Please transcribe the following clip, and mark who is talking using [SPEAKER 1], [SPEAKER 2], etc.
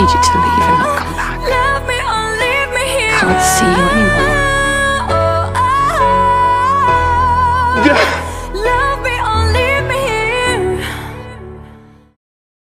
[SPEAKER 1] need you to leave and not come back. Can't see you anymore.